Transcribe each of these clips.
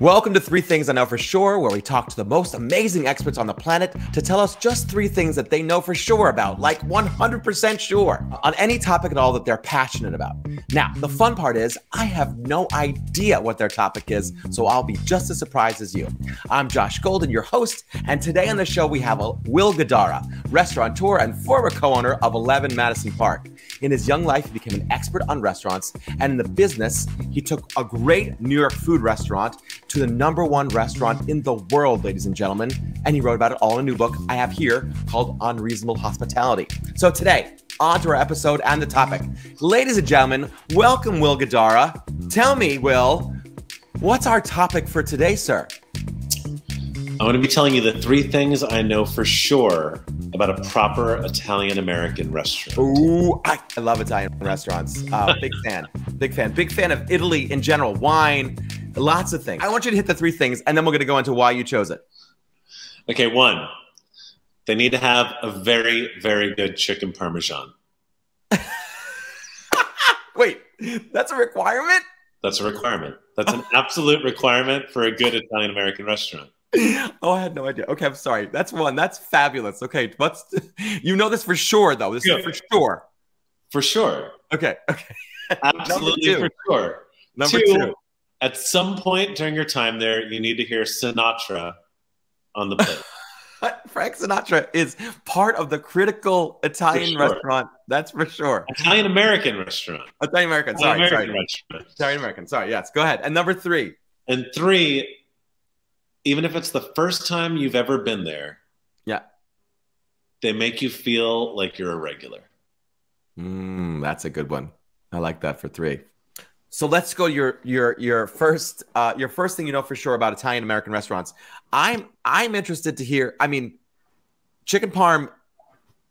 Welcome to Three Things I Know for Sure, where we talk to the most amazing experts on the planet to tell us just three things that they know for sure about, like 100% sure, on any topic at all that they're passionate about. Now, the fun part is, I have no idea what their topic is, so I'll be just as surprised as you. I'm Josh Golden, your host, and today on the show we have Will Guidara, restaurateur and former co owner of 11 Madison Park. In his young life, he became an expert on restaurants, and in the business, he took a great New York food restaurant to the number one restaurant in the world, ladies and gentlemen. And he wrote about it all in a new book I have here called Unreasonable Hospitality. So today, on to our episode and the topic. Ladies and gentlemen, welcome Will Guidara. Tell me, Will, what's our topic for today, sir? I'm going to be telling you the three things I know for sure about a proper Italian American restaurant. Ooh, I, I love Italian restaurants. Uh, big fan. Big fan. Big fan of Italy in general, wine, lots of things. I want you to hit the three things, and then we're going to go into why you chose it. Okay, one, they need to have a very, very good chicken parmesan. Wait, that's a requirement? That's a requirement. That's an absolute requirement for a good Italian American restaurant. oh, I had no idea. Okay, I'm sorry. That's one. That's fabulous. Okay, what's you know this for sure though. This yeah. is for sure. For sure. Okay. Okay. Absolutely for sure. Number two, two, At some point during your time there, you need to hear Sinatra on the plate. Frank Sinatra is part of the critical Italian sure. restaurant. That's for sure. Italian American restaurant. Italian American. Sorry, Italian sorry. Restaurant. Italian American. Sorry. Yes. Go ahead. And number three. And three, even if it's the first time you've ever been there, yeah, they make you feel like you're a regular. Mm, that's a good one. I like that for three. So let's go your your your first uh, your first thing you know for sure about Italian American restaurants. I'm I'm interested to hear. I mean, chicken parm.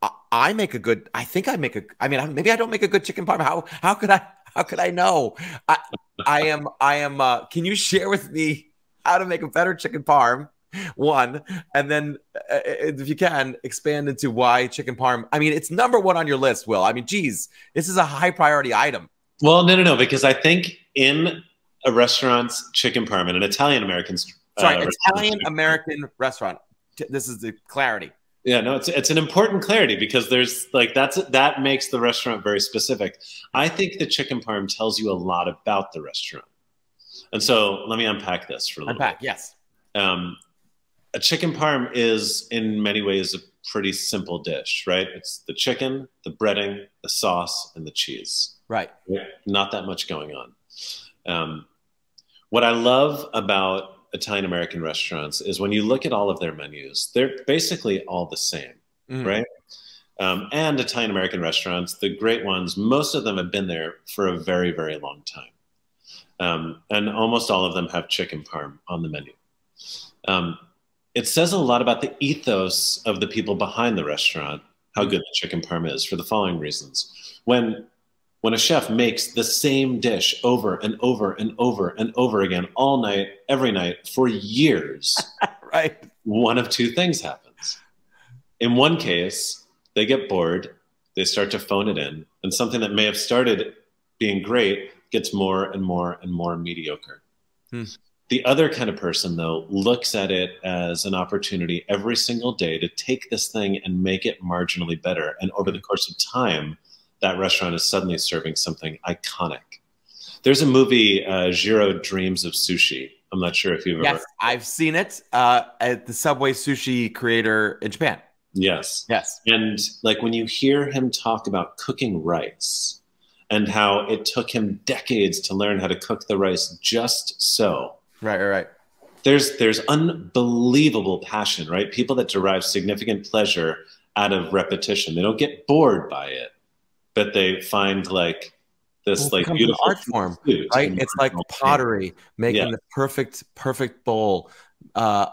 I, I make a good. I think I make a. I mean, maybe I don't make a good chicken parm. How how could I how could I know? I I am I am. Uh, can you share with me how to make a better chicken parm one and then uh, uh, if you can expand into why chicken parm i mean it's number one on your list will i mean geez this is a high priority item well no no no because i think in a restaurant's chicken parm an italian american uh, sorry italian american restaurant this is the clarity yeah no it's it's an important clarity because there's like that's that makes the restaurant very specific i think the chicken parm tells you a lot about the restaurant and so let me unpack this for a little unpack, bit. yes. Um, a chicken parm is in many ways a pretty simple dish, right? It's the chicken, the breading, the sauce, and the cheese. Right. Not that much going on. Um, what I love about Italian American restaurants is when you look at all of their menus, they're basically all the same, mm. right? Um, and Italian American restaurants, the great ones, most of them have been there for a very, very long time. Um, and almost all of them have chicken parm on the menu. Um, it says a lot about the ethos of the people behind the restaurant, how good the chicken parm is, for the following reasons. When when a chef makes the same dish over and over and over and over again all night, every night for years, right? One of two things happens. In one case, they get bored, they start to phone it in, and something that may have started being great gets more and more and more mediocre. Hmm. The other kind of person, though, looks at it as an opportunity every single day to take this thing and make it marginally better. And over the course of time, that restaurant is suddenly serving something iconic. There's a movie, uh, Jiro Dreams of Sushi. I'm not sure if you've yes, ever. Yes, I've seen it uh, at the Subway sushi creator in Japan. Yes. Yes. And like when you hear him talk about cooking rice, and how it took him decades to learn how to cook the rice just so. Right, right, right. There's there's unbelievable passion, right? People that derive significant pleasure out of repetition. They don't get bored by it, but they find like this well, like beautiful art form, right? It's like pottery, making yeah. the perfect perfect bowl. Uh,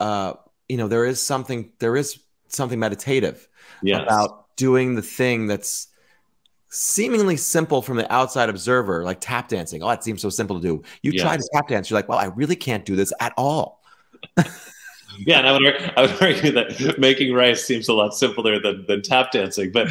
uh, you know, there is something there is something meditative yes. about doing the thing that's seemingly simple from the outside observer, like tap dancing. Oh, it seems so simple to do. You yes. try to tap dance, you're like, well, I really can't do this at all. yeah, and I would I would argue that making rice seems a lot simpler than, than tap dancing. But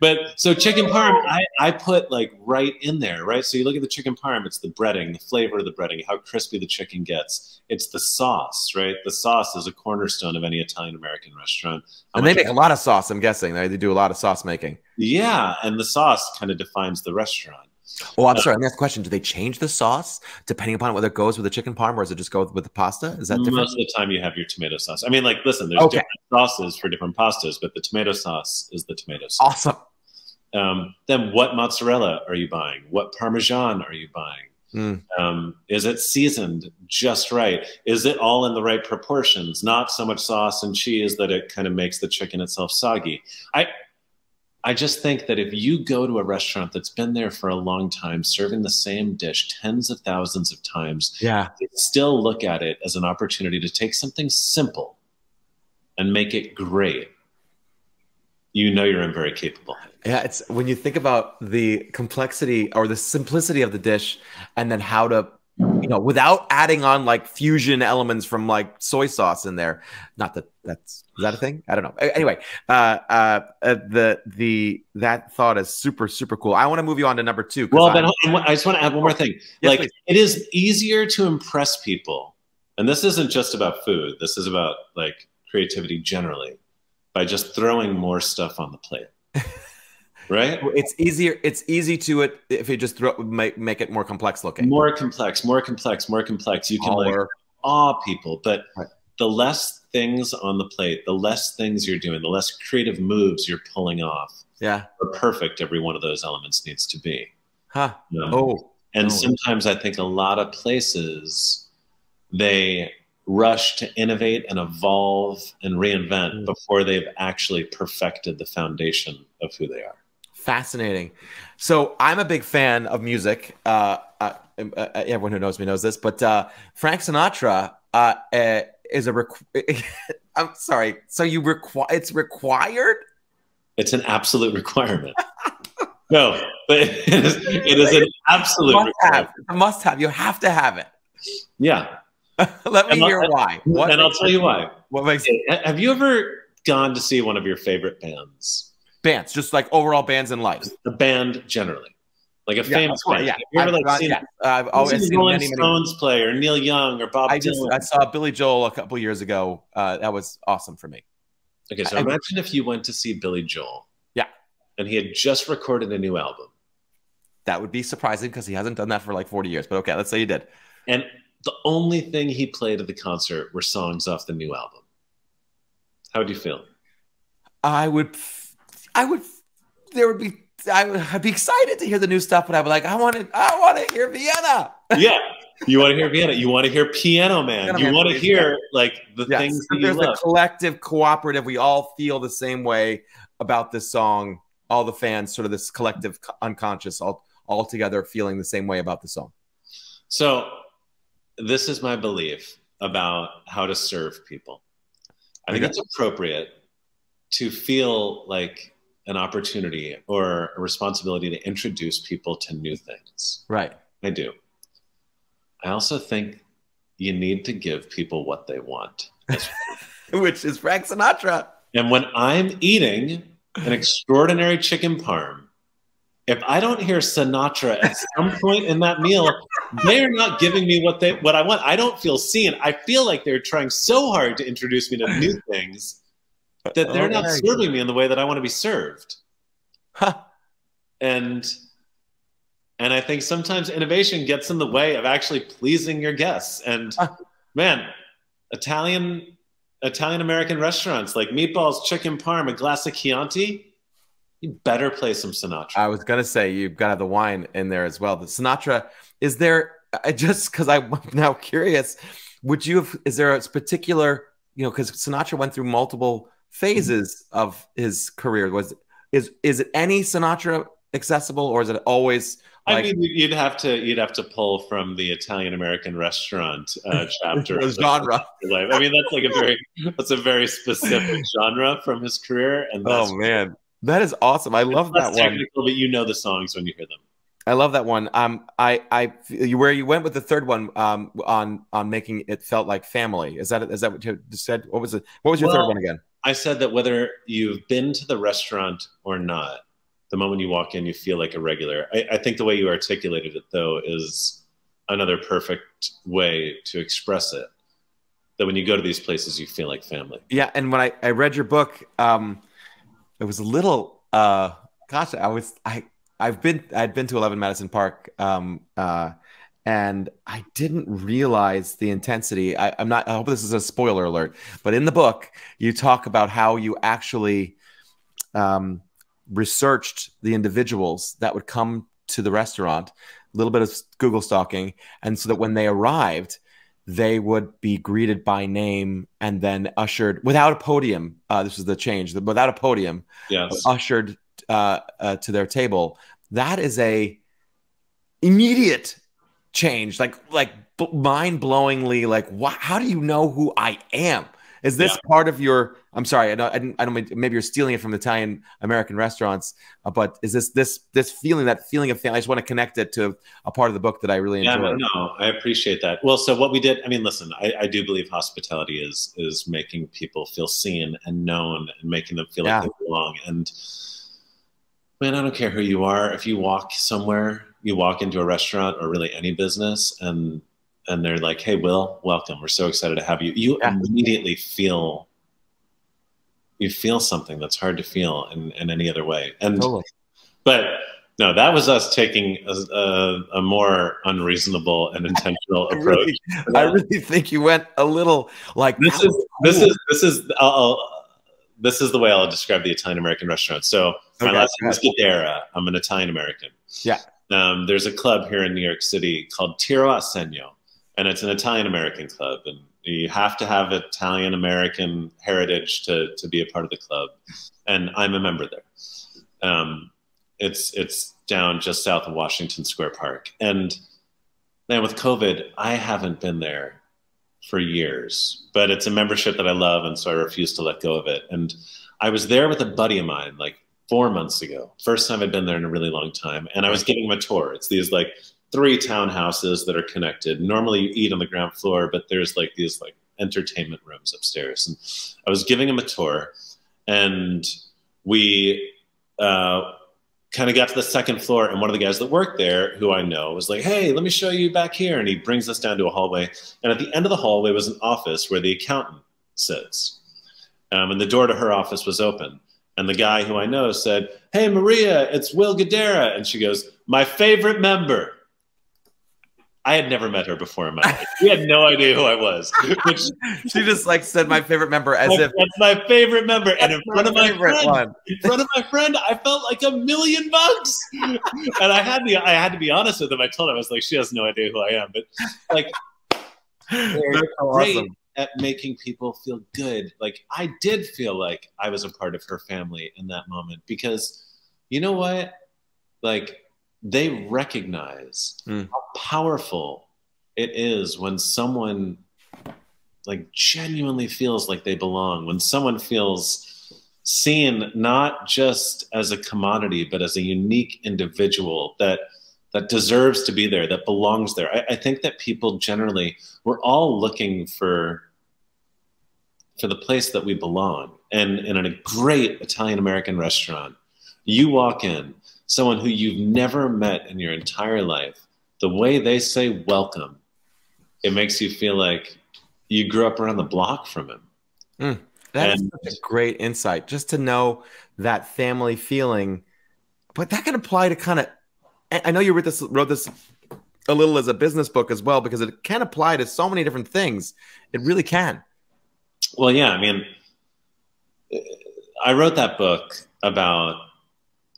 but so chicken parm, I, I put like right in there, right? So you look at the chicken parm, it's the breading, the flavor of the breading, how crispy the chicken gets. It's the sauce, right? The sauce is a cornerstone of any Italian American restaurant. How and they make a lot of sauce, I'm guessing. They do a lot of sauce making. Yeah, and the sauce kind of defines the restaurant. Oh, I'm uh, sorry. Let me ask a question. Do they change the sauce depending upon whether it goes with the chicken parm or does it just go with the pasta? Is that different? Most of the time you have your tomato sauce. I mean, like, listen, there's okay. different sauces for different pastas, but the tomato sauce is the tomato sauce. Awesome. Um, then what mozzarella are you buying? What Parmesan are you buying? Mm. Um, is it seasoned just right? Is it all in the right proportions? Not so much sauce and cheese that it kind of makes the chicken itself soggy. I I just think that if you go to a restaurant that's been there for a long time, serving the same dish tens of thousands of times, yeah, still look at it as an opportunity to take something simple and make it great. You know you're in very capable. Yeah, it's when you think about the complexity or the simplicity of the dish and then how to you know, without adding on like fusion elements from like soy sauce in there. Not that that's is that a thing? I don't know. Anyway, uh, uh, uh the the that thought is super super cool. I want to move you on to number two. Well, then I just want to add one more thing. Yes, like please. it is easier to impress people, and this isn't just about food. This is about like creativity generally, by just throwing more stuff on the plate. right? It's easier. It's easy to it if you just throw make make it more complex looking. More complex, more complex, more complex. You can like awe people, but right. the less things on the plate, the less things you're doing, the less creative moves you're pulling off. Yeah, the perfect every one of those elements needs to be. Huh. Um, oh. And oh. sometimes I think a lot of places they rush to innovate and evolve and reinvent mm. before they've actually perfected the foundation of who they are. Fascinating. So I'm a big fan of music. Uh, uh, uh, everyone who knows me knows this, but uh, Frank Sinatra uh, uh, is a. Requ- I'm sorry. So you require it's required. It's an absolute requirement. no, but it is, it is an absolute must have. must have. You have to have it. Yeah. Let me and hear I'll, why. What and I'll tell you why. What makes? Have you ever gone to see one of your favorite bands? Bands, just like overall bands in life. The band generally, like a yeah, famous band. Yeah, you ever like seen, yeah. I've always seen Rolling many, Stones many... play or Neil Young or Bob I Dylan. Just, I saw Billy Joel a couple years ago. Uh, that was awesome for me. Okay, so I, imagine I, if you went to see Billy Joel. Yeah, and he had just recorded a new album. That would be surprising because he hasn't done that for like forty years. But okay, let's say he did. And the only thing he played at the concert were songs off the new album. How would you feel? I would I would, there would be, I would be excited to hear the new stuff, but I'd be like, I want to, I want to hear Vienna. Yeah. You want to hear Vienna. You want to hear Piano Man. Piano you Man want to hear yeah. like the yes. things that There's you love. a collective, cooperative. We all feel the same way about this song. All the fans, sort of this collective unconscious, all all together feeling the same way about the song. So, this is my belief about how to serve people. I think it's appropriate to feel like an opportunity or a responsibility to introduce people to new things. Right. I do. I also think you need to give people what they want, which is Frank Sinatra. And when I'm eating an extraordinary chicken parm, if I don't hear Sinatra at some point in that meal, they are not giving me what they what I want. I don't feel seen. I feel like they're trying so hard to introduce me to new things that they're not serving me in the way that I want to be served. Huh. And and I think sometimes innovation gets in the way of actually pleasing your guests. And huh. man, Italian Italian American restaurants like meatballs, chicken parm, a glass of Chianti, you better play some Sinatra. I was gonna say you've got to have the wine in there as well. The Sinatra is there. I just because I'm now curious. Would you have? Is there a particular? You know, because Sinatra went through multiple phases of his career was is is it any Sinatra accessible or is it always like, I mean, you'd have to you'd have to pull from the Italian American restaurant uh, chapter of genre. Life. I mean, that's like a very that's a very specific genre from his career. And oh man, that is awesome! I love that one. But you know the songs when you hear them. I love that one. Um, I, I, where you went with the third one, um, on on making it felt like family. Is that is that what you said? What was it? What was your well, third one again? I said that whether you've been to the restaurant or not, the moment you walk in, you feel like a regular. I, I think the way you articulated it, though, is another perfect way to express it. That when you go to these places, you feel like family. Yeah, and when I, I read your book, um, it was a little. Uh, gosh, I was I I've been I'd been to 11 Madison Park, um, uh, and I didn't realize the intensity. I, am not. I hope this is a spoiler alert, but in the book, you talk about how you actually um, researched the individuals that would come to the restaurant, a little bit of Google stalking, and so that when they arrived, they would be greeted by name and then ushered without a podium. Uh, this is the change. Without a podium, yes. ushered uh, uh, to their table. That is a immediate change, like like mind blowingly. Like, what? How do you know who I am? Is this yeah. part of your? I'm sorry, I don't, I, don't. Maybe you're stealing it from Italian American restaurants, uh, but is this this this feeling that feeling of family? I just want to connect it to a part of the book that I really enjoy. Yeah, no, I appreciate that. Well, so what we did, I mean, listen, I, I do believe hospitality is is making people feel seen and known and making them feel yeah. like they belong. And man, I don't care who you are. If you walk somewhere, you walk into a restaurant or really any business, and and they're like, "Hey, Will, welcome. We're so excited to have you." You yeah. immediately feel you feel something that's hard to feel in, in any other way. And totally. but no, that was us taking a, a, a more unreasonable and intentional approach. I really, I really, think you went a little like this is cool. this is this is this is the way I'll describe the Italian American restaurant. So my okay, last name is Guidara. I'm an Italian American. Yeah. Um, there's a club here in New York City called Tiro a and it's an Italian American club. And you have to have Italian American heritage to, to be a part of the club. And I'm a member there. Um, it's, it's down just south of Washington Square Park. And man, with COVID, I haven't been there for years, but it's a membership that I love. And so I refuse to let go of it. And I was there with a buddy of mine, like four months ago. First time I'd been there in a really long time. And I was giving him a tour. It's these like three townhouses that are connected. Normally you eat on the ground floor, but there's like these like entertainment rooms upstairs. And I was giving him a tour and we uh, kind of got to the second floor and one of the guys that worked there who I know was like, hey, let me show you back here. And he brings us down to a hallway. And at the end of the hallway was an office where the accountant sits. Um, and the door to her office was open. And the guy who I know said, Hey, Maria, it's Will Guidara. And she goes, My favorite member. I had never met her before in my life. She had no idea who I was. Which, she just like said my favorite member as like, if that's my favorite member. And in front of my friend, one. in front of my friend, I felt like a million bucks. and I had to I had to be honest with him. I told him I was like, she has no idea who I am. But like great awesome. At making people feel good. Like I did feel like I was a part of her family in that moment because you know what? Like they recognize mm. how powerful it is when someone like genuinely feels like they belong when someone feels seen not just as a commodity but as a unique individual that that deserves to be there that belongs there I, I think that people generally we're all looking for for the place that we belong and, and in a great italian american restaurant you walk in someone who you've never met in your entire life, the way they say welcome, it makes you feel like you grew up around the block from him. Mm, that and, is such a great insight just to know that family feeling. But that can apply to kind of, I know you wrote this, wrote this a little as a business book as well, because it can apply to so many different things. It really can. Well, yeah. I mean, I wrote that book about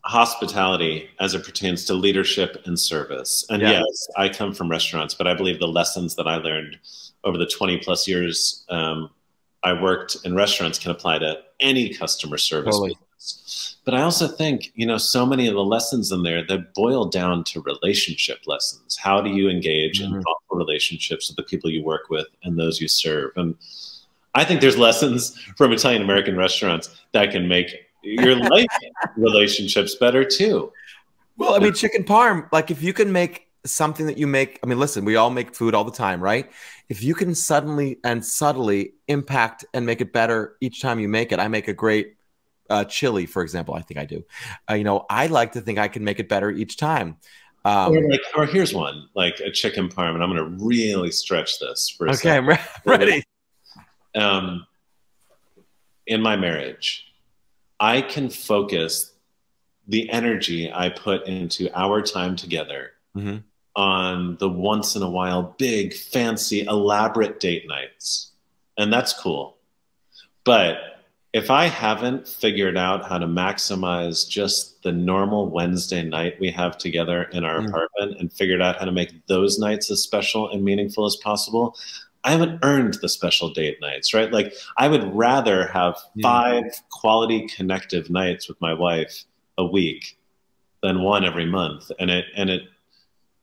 hospitality as it pertains to leadership and service. And yeah. yes, I come from restaurants, but I believe the lessons that I learned over the 20 plus years um, I worked in restaurants can apply to any customer service totally. Business. But I also think, you know, so many of the lessons in there that boil down to relationship lessons. How do you engage mm-hmm. in thoughtful relationships with the people you work with and those you serve? And I think there's lessons from Italian American restaurants that can make your life relationships better too. Well, I mean, chicken parm, like if you can make something that you make, I mean, listen, we all make food all the time, right? If you can suddenly and subtly impact and make it better each time you make it, I make a great uh, chili, for example. I think I do. Uh, you know, I like to think I can make it better each time. Um, or like, or here's one, like a chicken parm, and I'm going to really stretch this for a okay, second. I'm re- ready. Um, in my marriage, I can focus the energy I put into our time together mm-hmm. on the once in a while big, fancy, elaborate date nights. And that's cool. But if I haven't figured out how to maximize just the normal Wednesday night we have together in our mm. apartment and figured out how to make those nights as special and meaningful as possible, I haven't earned the special date nights, right? Like I would rather have mm. five quality connective nights with my wife a week than one every month. And it and it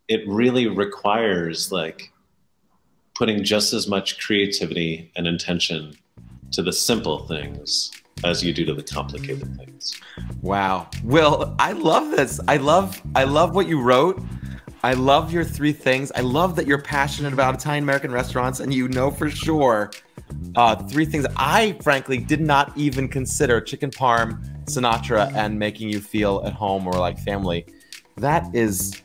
it really requires like putting just as much creativity and intention to the simple things as you do to the complicated things. Wow. Will, I love this. I love I love what you wrote. I love your three things. I love that you're passionate about Italian American restaurants and you know for sure uh, three things I frankly did not even consider chicken parm, Sinatra, and making you feel at home or like family. That is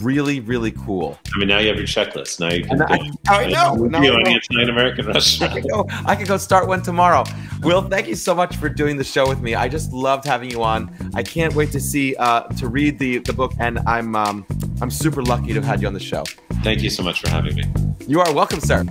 really, really cool. I mean, now you have your checklist. Now you can. I, I, know. Now you an American restaurant. I could, go, I could go start one tomorrow. Will, thank you so much for doing the show with me. I just loved having you on. I can't wait to see uh, to read the the book, and I'm um, I'm super lucky to have had you on the show. Thank you so much for having me. You are welcome, sir.